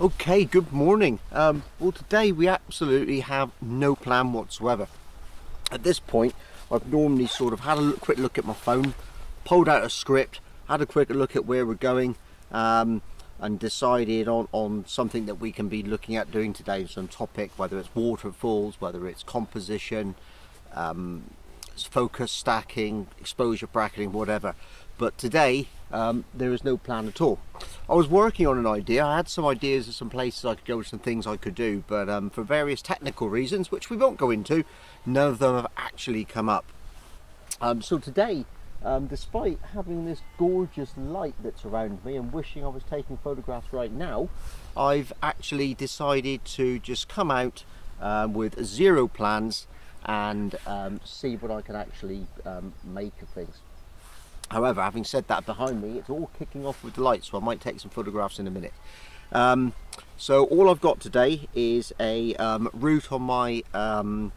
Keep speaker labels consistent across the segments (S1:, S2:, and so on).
S1: Okay, good morning. Um, well, today we absolutely have no plan whatsoever. At this point, I've normally sort of had a look, quick look at my phone, pulled out a script, had a quick look at where we're going, um, and decided on, on something that we can be looking at doing today, some topic, whether it's waterfalls, whether it's composition, um, focus stacking, exposure bracketing, whatever. But today, um, there is no plan at all. I was working on an idea. I had some ideas of some places I could go, some things I could do, but um, for various technical reasons, which we won't go into, none of them have actually come up. Um, so today, um, despite having this gorgeous light that's around me and wishing I was taking photographs right now, I've actually decided to just come out um, with zero plans and um, see what I can actually make of things. However, having said that, behind me, it's all kicking off with the lights, so I might take some photographs in a minute. Um, so all I've got today is a um, route on my um,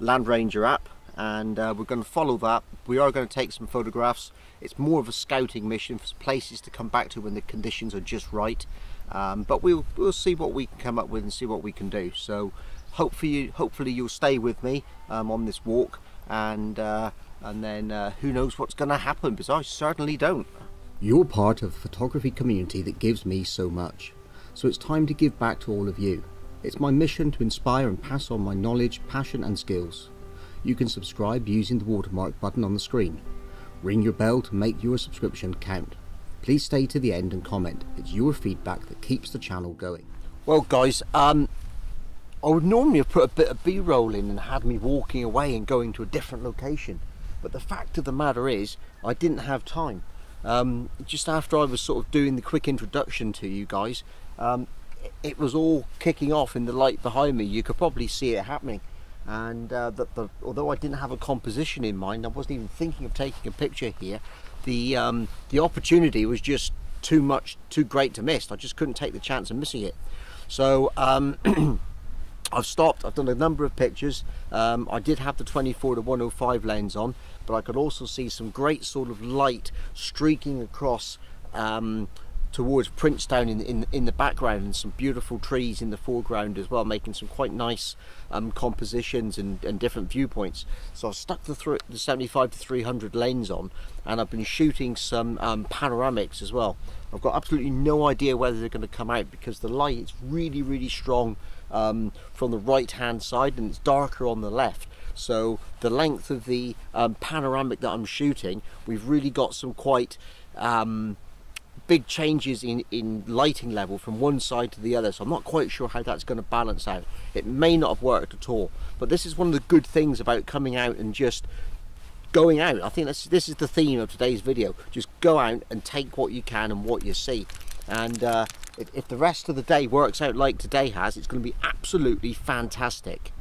S1: Land Ranger app, and uh, we're going to follow that. We are going to take some photographs. It's more of a scouting mission for places to come back to when the conditions are just right. Um, but we'll, we'll see what we can come up with and see what we can do. So hopefully, hopefully you'll stay with me um, on this walk and uh, and then uh, who knows what's going to happen because I certainly don't.
S2: You're part of the photography community that gives me so much, so it's time to give back to all of you. It's my mission to inspire and pass on my knowledge, passion and skills. You can subscribe using the watermark button on the screen. Ring your bell to make your subscription count. Please stay to the end and comment. It's your feedback that keeps the channel going.
S1: Well guys, um, I would normally have put a bit of b-roll in and had me walking away and going to a different location but the fact of the matter is I didn't have time. Um, just after I was sort of doing the quick introduction to you guys um, it, was all kicking off in the light behind me. You could probably see it happening. And uh, that the although I didn't have a composition in mind I wasn't even thinking of taking a picture here the um, the opportunity was just too much too great to miss. I just couldn't take the chance of missing it. So um, I've stopped, I've done a number of pictures. Um, I did have the 24 to 105 lens on, but I could also see some great sort of light streaking across um, towards Princetown in, in, in the background and some beautiful trees in the foreground as well, making some quite nice um, compositions and, and, different viewpoints. So I've stuck the, the 75 to 300 lens on and I've been shooting some um, panoramics as well. I've got absolutely no idea whether they're going to come out because the light is really, really strong um, from the right hand side and it's darker on the left. So the length of the um, panoramic that I'm shooting we've really got some quite um, big changes in in lighting level from one side to the other. So I'm not quite sure how that's going to balance out. It may not have worked at all. But this is one of the good things about coming out and just going out. I think this, this is the theme of today's video. Just go out and take what you can and what you see. And uh, if, if the rest of the day works out like today has it's going to be absolutely fantastic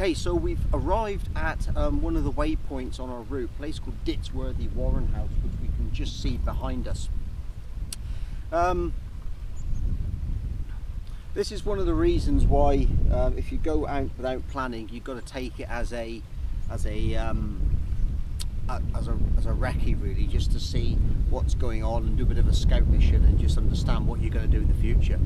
S1: Okay, so we've arrived at um, one of the waypoints on our route, a place called Ditsworthy Warren House, which we can just see behind us. Um, this is one of the reasons why, uh, if you go out without planning, you've got to take it as a as a um, as a, as a recce really just to see what's going on and do a bit of a scout mission and just understand what you're going to do in the future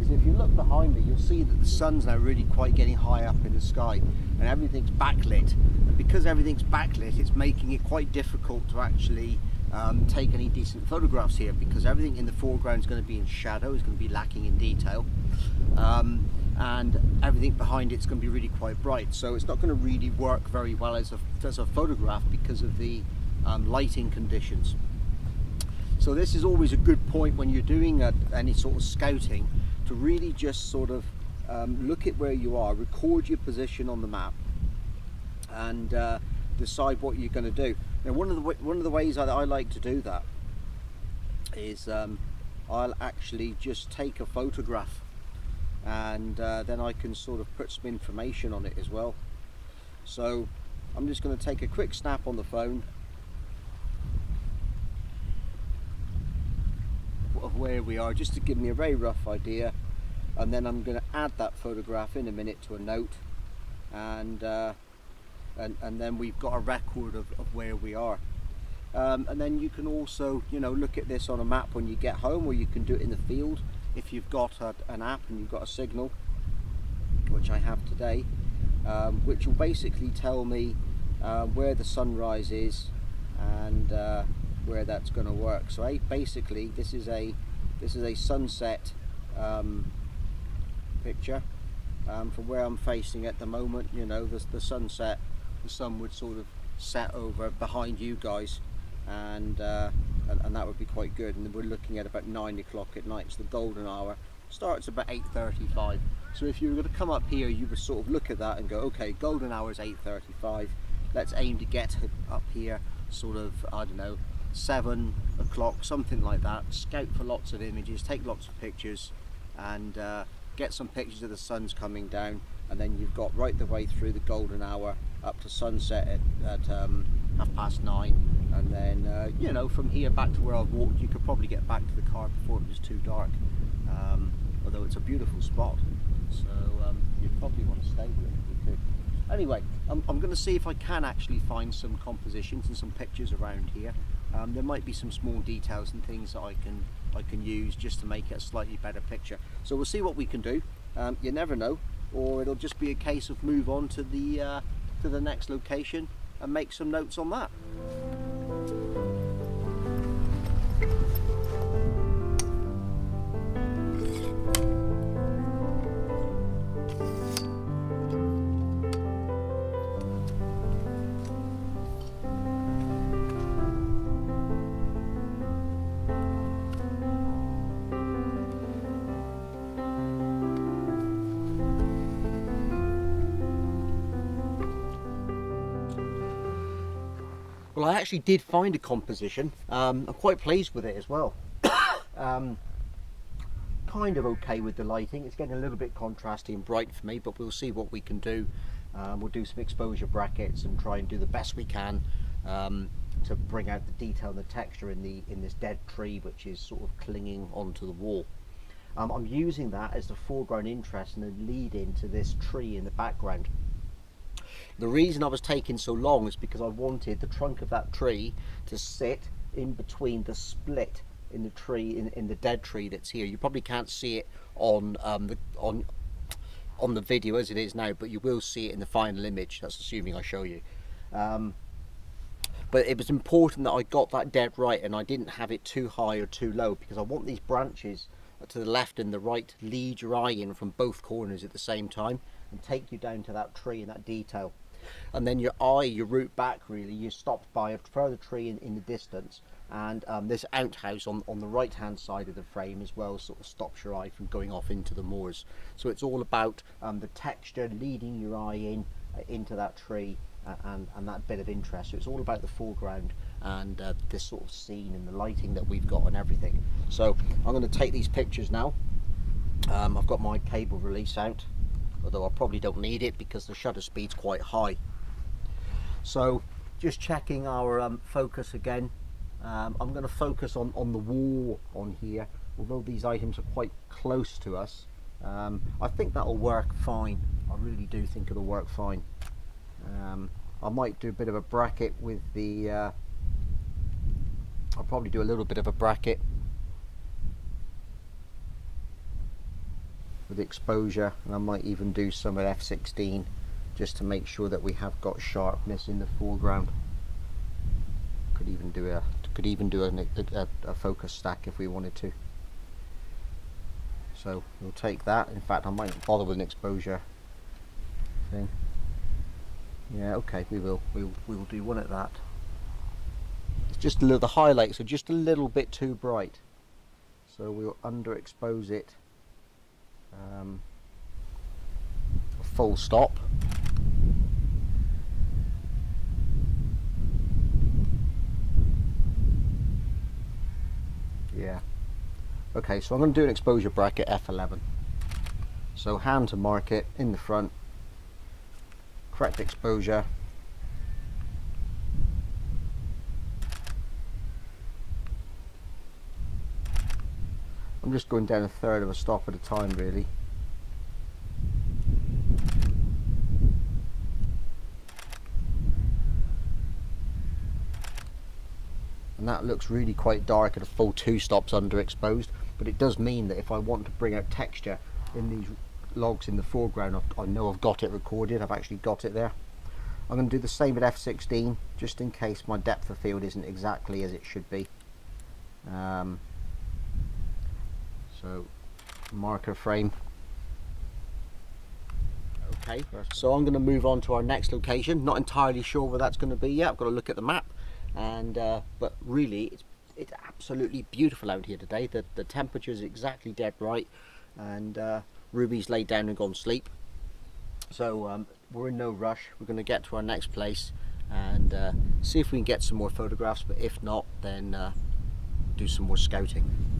S1: because if you look behind me you'll see that the sun's now really quite getting high up in the sky and everything's backlit. And because everything's backlit it's making it quite difficult to actually um, take any decent photographs here because everything in the foreground is going to be in shadow, is going to be lacking in detail. Um, and everything behind it's going to be really quite bright. So it's not going to really work very well as a, as a photograph because of the um, lighting conditions. So this is always a good point when you're doing a, any sort of scouting to really just sort of um, look at where you are record your position on the map and uh, decide what you're going to do. Now one of the one of the ways I, I like to do that is um, I'll actually just take a photograph and uh, then I can sort of put some information on it as well. So I'm just going to take a quick snap on the phone of where we are just to give me a very rough idea. And then I'm going to add that photograph in a minute to a note. And uh, and, and then we've got a record of, of where we are. Um, and then you can also you know look at this on a map when you get home or you can do it in the field if you've got a, an app and you've got a signal which I have today um, which will basically tell me uh, where the sunrise is and uh, where that's going to work. So I, basically this is a this is a sunset um, picture um, from where I'm facing at the moment you know the, the sunset the sun would sort of set over behind you guys and, uh, and, and that would be quite good. And we're looking at about nine o'clock at night so the golden hour. Starts about 8.35 so if you were going to come up here you would sort of look at that and go okay golden hour is 8.35 let's aim to get up here sort of I don't know seven o'clock something like that. Scout for lots of images take lots of pictures and uh, get some pictures of the sun's coming down and then you've got right the way through the golden hour up to sunset at, at um, half past nine. And then uh, you know from here back to where I've walked you could probably get back to the car before it was too dark um, although it's a beautiful spot. So um, you'd probably want to stay here you anyway I'm, I'm going to see if I can actually find some compositions and some pictures around here. Um, there might be some small details and things that I can I can use just to make it a slightly better picture. So we'll see what we can do. Um, you never know. Or it'll just be a case of move on to the uh, to the next location and make some notes on that. Well, I actually did find a composition. Um, I'm quite pleased with it as well. um, kind of okay with the lighting. It's getting a little bit contrasty and bright for me, but we'll see what we can do. Um, we'll do some exposure brackets and try and do the best we can um, to bring out the detail and the texture in the in this dead tree, which is sort of clinging onto the wall. Um, I'm using that as the foreground interest and the lead into this tree in the background. The reason I was taking so long is because I wanted the trunk of that tree to sit in between the split in the tree in, in the dead tree that's here. You probably can't see it on um, the on on the video as it is now, but you will see it in the final image. That's assuming I show you. Um, but it was important that I got that dead right and I didn't have it too high or too low because I want these branches to the left and the right lead your eye in from both corners at the same time and take you down to that tree and that detail and then your eye, your route back really, you're stopped by a further tree in, in the distance and um, this outhouse on, on the right hand side of the frame as well sort of stops your eye from going off into the moors. So it's all about um, the texture leading your eye in uh, into that tree uh, and, and that bit of interest. So it's all about the foreground and uh, this sort of scene and the lighting that we've got and everything. So I'm going to take these pictures now. Um, I've got my cable release out although I probably don't need it because the shutter speed's quite high. So just checking our um, focus again. Um, I'm going to focus on, on the wall on here, although these items are quite close to us. Um, I think that'll work fine. I really do think it'll work fine. Um, I might do a bit of a bracket with the, uh, I'll probably do a little bit of a bracket with exposure and I might even do some at f16 just to make sure that we have got sharpness in the foreground. Could even do a could even do a, a, a focus stack if we wanted to. So we'll take that. In fact I might bother with an exposure thing. Yeah okay we will. We'll, we'll do one at that. It's just a little the highlights are just a little bit too bright. So we'll underexpose it um, full stop. Yeah. Okay so I'm going to do an exposure bracket F11 so hand to market in the front. Correct exposure I'm just going down a third of a stop at a time really. and that looks really quite dark at a full two stops underexposed but it does mean that if I want to bring out texture in these logs in the foreground I, know I've got it recorded I've actually got it there I'm going to do the same at f16 just in case my depth of field isn't exactly as it should be um, so marker frame. Okay so I'm going to move on to our next location. Not entirely sure where that's going to be yet. I've got to look at the map. And uh, but really it's it's absolutely beautiful out here today. The the temperature is exactly dead right. And uh, Ruby's laid down and gone to sleep. So um, we're in no rush. We're going to get to our next place and uh, see if we can get some more photographs. But if not then uh, do some more scouting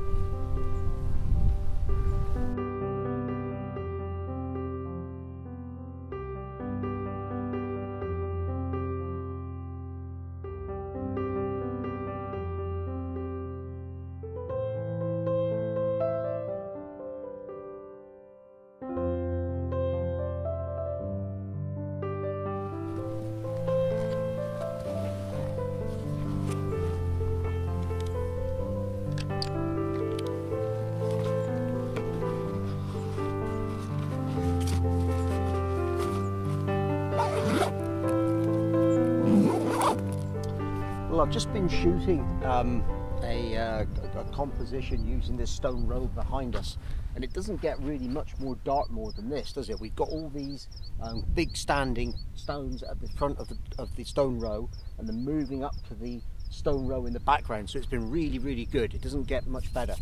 S1: I've just been shooting um, a, uh, a, composition using this stone row behind us and it doesn't get really much more Dartmoor than this does it? We've got all these um, big standing stones at the front of the, of the stone row and then moving up to the stone row in the background so it's been really really good. It doesn't get much better.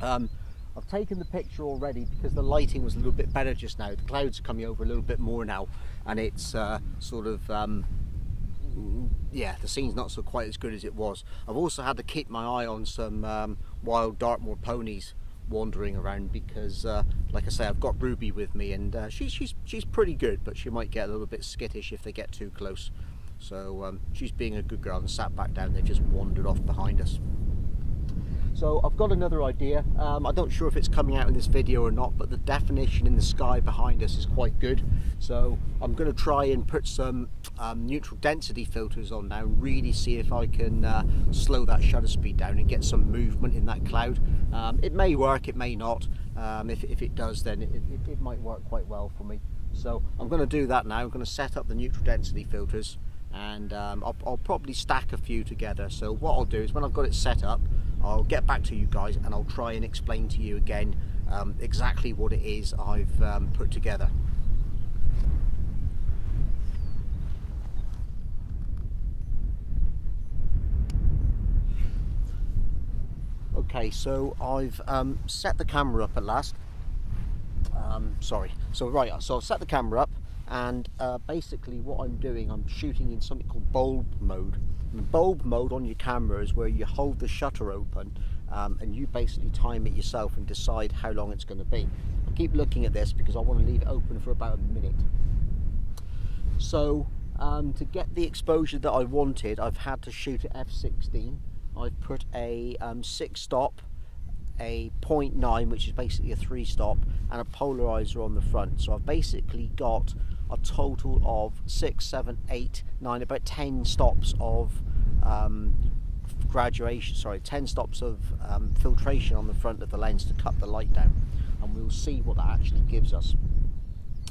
S1: Um, I've taken the picture already because the lighting was a little bit better just now. The clouds are coming over a little bit more now and it's uh, sort of um, yeah, the scene's not so quite as good as it was. I've also had to keep my eye on some um, wild Dartmoor ponies wandering around because, uh, like I say, I've got Ruby with me and uh, she's, she's, she's pretty good, but she might get a little bit skittish if they get too close. So um, she's being a good girl and sat back down. They've just wandered off behind us. So I've got another idea. Um, I'm not sure if it's coming out in this video or not, but the definition in the sky behind us is quite good. So I'm going to try and put some um, neutral density filters on now and really see if I can uh, slow that shutter speed down and get some movement in that cloud. Um, it may work, it may not. Um, if, if, it does, then it, it, it might work quite well for me. So I'm going to do that now. I'm going to set up the neutral density filters and um, I'll, I'll, probably stack a few together so what I'll do is when I've got it set up I'll get back to you guys and I'll try and explain to you again um, exactly what it is I've um, put together. Okay so I've um, set the camera up at last. Um, sorry. So right so I've set the camera up and uh, basically what I'm doing I'm shooting in something called bulb mode bulb mode on your camera is where you hold the shutter open um, and you basically time it yourself and decide how long it's going to be. I keep looking at this because I want to leave it open for about a minute. So um, to get the exposure that I wanted I've had to shoot at f16 I've put a um, six stop a 0.9 which is basically a three stop and a polarizer on the front. So I've basically got a total of six, seven, eight, nine, about 10 stops of um, graduation, sorry, 10 stops of um, filtration on the front of the lens to cut the light down. And we'll see what that actually gives us.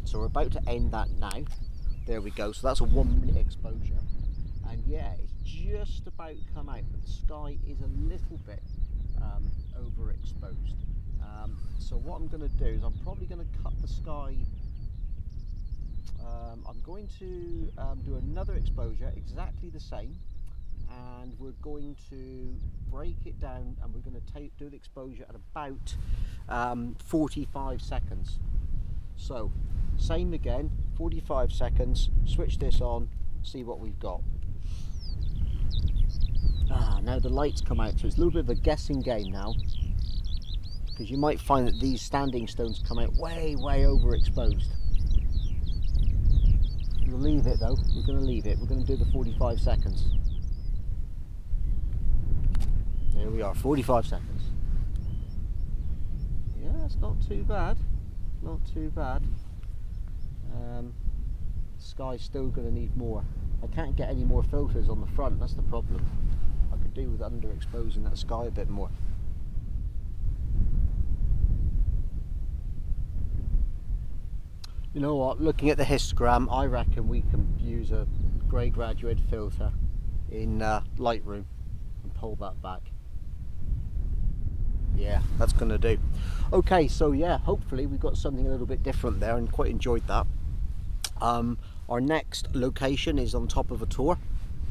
S1: So we're about to end that now. There we go. So that's a one minute exposure. And yeah, it's just about come out, but the sky is a little bit um, overexposed. Um, so what I'm going to do is I'm probably going to cut the sky um, I'm going to um, do another exposure exactly the same and we're going to break it down and we're going to do the exposure at about um, 45 seconds. So same again 45 seconds switch this on see what we've got. Ah now the lights come out so it's a little bit of a guessing game now because you might find that these standing stones come out way way overexposed We'll leave it though. We're going to leave it. We're going to do the 45 seconds. Here we are, 45 seconds. Yeah, it's not too bad. Not too bad. Um, sky's still going to need more. I can't get any more filters on the front, that's the problem. I could do with underexposing that sky a bit more. You know what, looking at the histogram, I reckon we can use a grey graduated filter in uh, Lightroom and pull that back. Yeah, that's going to do. Okay, so yeah, hopefully we got something a little bit different there and quite enjoyed that. Um, our next location is on top of a tor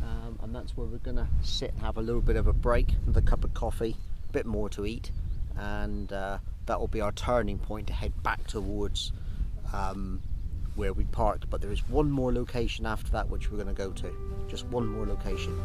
S1: um, and that's where we're going to sit and have a little bit of a break with a cup of coffee, a bit more to eat and uh, that will be our turning point to head back towards um, where we parked but there is one more location after that which we're going to go to. Just one more location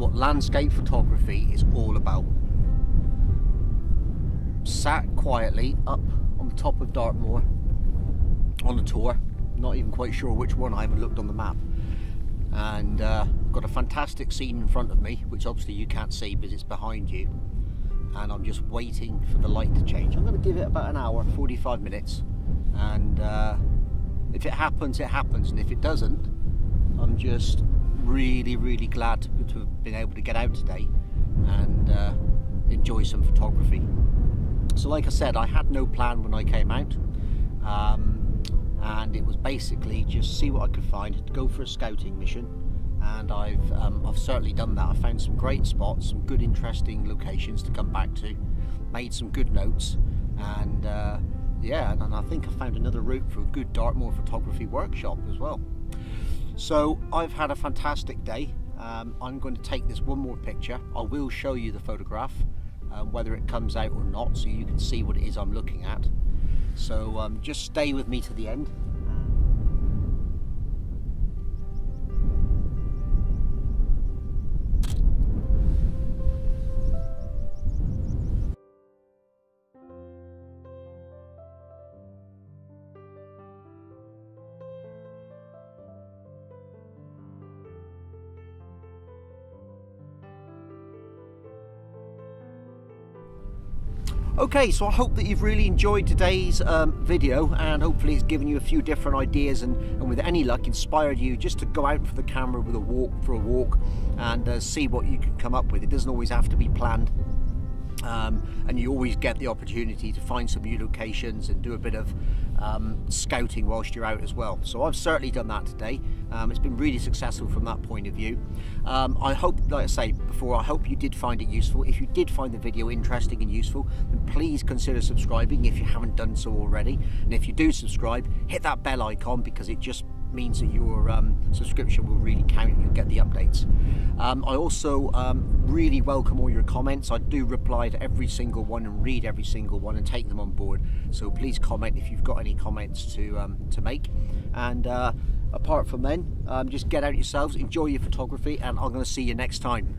S1: what landscape photography is all about. Sat quietly up on the top of Dartmoor on a tor, not even quite sure which one, I haven't looked on the map. And uh, got a fantastic scene in front of me, which obviously you can't see because it's behind you. And I'm just waiting for the light to change. I'm going to give it about an hour, 45 minutes. And uh, if it happens, it happens. And if it doesn't, I'm just really, really glad to, have been able to get out today and uh, enjoy some photography. So like I said, I had no plan when I came out. Um, and it was basically just see what I could find, go for a scouting mission, and I've um, I've certainly done that. I found some great spots, some good, interesting locations to come back to, made some good notes, and uh, yeah, and I think I found another route for a good Dartmoor photography workshop as well. So I've had a fantastic day. Um, I'm going to take this one more picture. I will show you the photograph, um, whether it comes out or not, so you can see what it is I'm looking at. So um, just stay with me to the end. Okay, so I hope that you've really enjoyed today's um, video and hopefully it's given you a few different ideas and, and, with any luck inspired you just to go out for the camera with a walk for a walk and uh, see what you can come up with. It doesn't always have to be planned. Um, and you always get the opportunity to find some new locations and do a bit of um, scouting whilst you're out as well. So I've certainly done that today. Um, it's been really successful from that point of view. Um, I hope, like I say before, I hope you did find it useful. If you did find the video interesting and useful, then please consider subscribing if you haven't done so already. And if you do subscribe, hit that bell icon because it just means that your um, subscription will really count you'll get the updates. Um, I also um, really welcome all your comments. I do reply to every single one and read every single one and take them on board. So please comment if you've got any comments to, um, to make. And uh, apart from then, um, just get out yourselves, enjoy your photography and I'm going to see you next time.